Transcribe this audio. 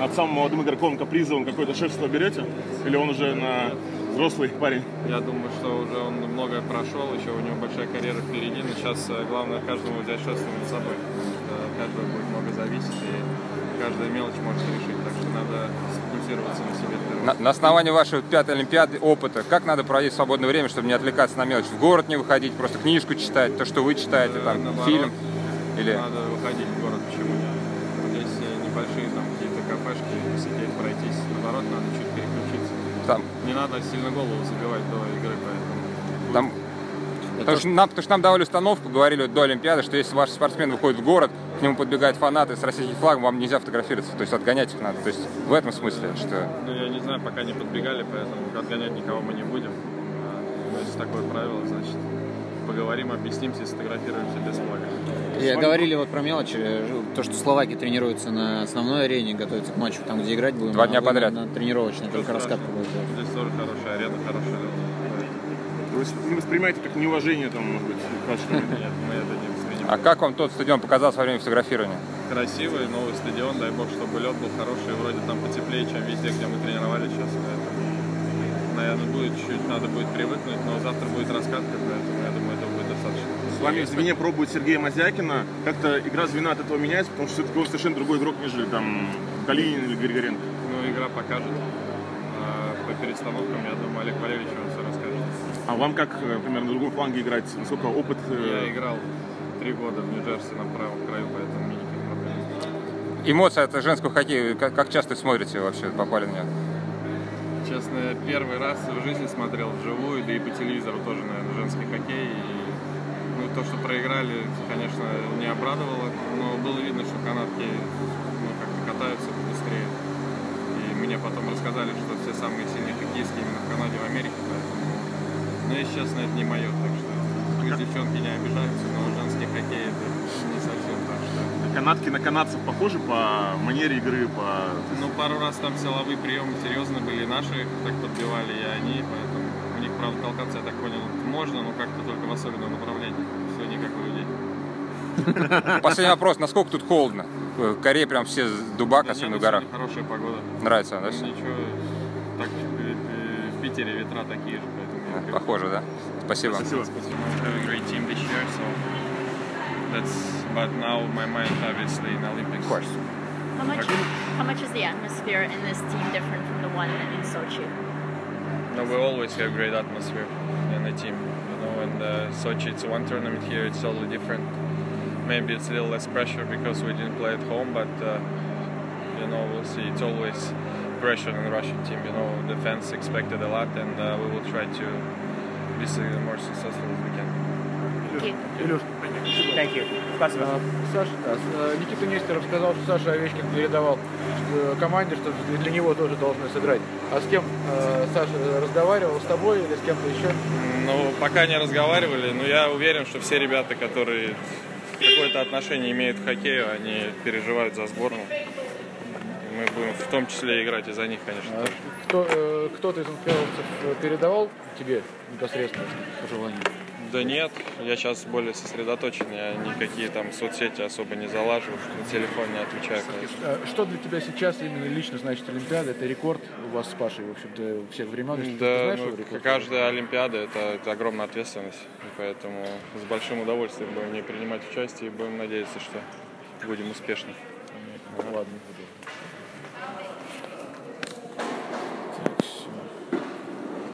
над самым молодым игроком Капризовым какое-то шефство берете? Или он уже на взрослый парень? Я думаю, что уже он многое прошел, еще у него большая карьера впереди, но сейчас э, главное каждому взять шефство над собой. От каждого будет много зависеть, и каждая мелочь может решить, так что надо сфокусироваться на себе. На, на основании вашей пятой Олимпиады опыта, как надо проводить свободное время, чтобы не отвлекаться на мелочь? В город не выходить, просто книжку читать, то, что вы читаете, Э, там, наоборот, фильм? Или... Надо выходить в город, почему нет? Здесь э, небольшие там кафешки, сидеть, пройтись. Наоборот, надо чуть переключиться. Там, Не надо сильно голову забивать до игры, поэтому... там Потому что, нам, потому что нам давали установку, говорили до Олимпиады, что если ваш спортсмен выходит в город, к нему подбегают фанаты с российским флагом, вам нельзя фотографироваться, то есть отгонять их надо. То есть в этом смысле, что... Ну, я не знаю, пока не подбегали, поэтому отгонять никого мы не будем. А, но если такое правило, значит, поговорим, объяснимся и сфотографируемся без флага. И говорили вот про мелочи, э, то, что Словаки тренируются на основной арене, готовятся к матчу, там, где играть будем. Два а дня вы подряд. На, тренировочной, Ничего только страшного. будет. Здесь тоже хорошая арена, хорошая. Вы не воспринимаете как неуважение, там, может быть, к вашему- Нет, мы это не воспринимаем. А как вам тот стадион показался во время фотографирования? Красивый новый стадион, дай бог, чтобы лед был хороший, вроде там потеплее, чем везде, где мы тренировались сейчас, поэтому, наверное, будет чуть-чуть, надо будет привыкнуть, но завтра будет раскатка, поэтому я думаю. С вами в звене пробует Сергея Мазякина. Как-то игра звена от этого меняется, потому что все-таки он совершенно другой игрок, нежели там Калинин или Григоренко. Ну, игра покажет. А по перестановкам, я думаю, Олег Валерьевич вам все расскажет. А вам как, э, например, на другом фланге играть? Насколько опыт? э, Я играл три года в Нью-Джерси на правом краю, поэтому мне никаких проблем. Эмоции от женского хоккея, как, как часто смотрите вообще, попали на? Честно, первый раз в жизни смотрел вживую, да и по телевизору тоже, наверное, женский хоккей. И, то, что проиграли, конечно, не обрадовало, но было видно, что канадки ну, как-то катаются быстрее. И мне потом рассказали, что все самые сильные хоккеисты именно в Канаде, в Америке, поэтому... Но, если честно, это не мое, так что пусть девчонки не обижаются, но женский хоккей это не совсем так, что... Канадки на канадцев похожи по манере игры, по... Ну, пару раз там силовые приемы серьезно были, наши так подбивали, и они, поэтому у них, правда, толкаться, я так понял, можно, но как-то только в особенном направлении. Не как у людей. Последний вопрос, насколько тут холодно? В Корее прям все с дубак, Да особенно в горах. Хорошая погода. Нравится да? Ну, ничего, так э, в Питере ветра такие же, поэтому привык. Похоже, да? Спасибо. Спасибо. Спасибо. We have a great team this year, so that's. But now my mind obviously in Olympics. Of course. How much, how much is the atmosphere in this team different from the one in Sochi? No, we always have great atmosphere in the team. You know, and uh, Sochi it's one tournament here, it's totally different. Maybe it's a little less pressure because we didn't play at home, but uh, you know, we'll see. It's always pressure on the Russian team. You know, the fans expected a lot, and uh, we will try to be more successful as we can. Илюш, Thank you. Спасибо. а, Саш, а, с- а, Никита Нестеров сказал, что Саша Овечкин передавал э, команде, что для него тоже должны сыграть. А с кем э, Саша разговаривал? С тобой или с кем-то еще? Ну, пока не разговаривали, но я уверен, что все ребята, которые какое-то отношение имеют к хоккею, они переживают за сборную. И мы будем в том числе играть и за них, конечно. А тоже. Кто, э, кто-то из э, передавал тебе непосредственно пожелания? Да нет, я сейчас более сосредоточен, я никакие там соцсети особо не залаживаю, на телефон не отвечаю. конечно. А Что для тебя сейчас именно лично значит Олимпиада? Это рекорд у вас с Пашей, в общем-то, всех времен. Если Да, знаешь ну, каждая Олимпиада это, это огромная ответственность, поэтому с большим удовольствием будем в ней принимать участие и будем надеяться, что будем успешны. Ну, ладно.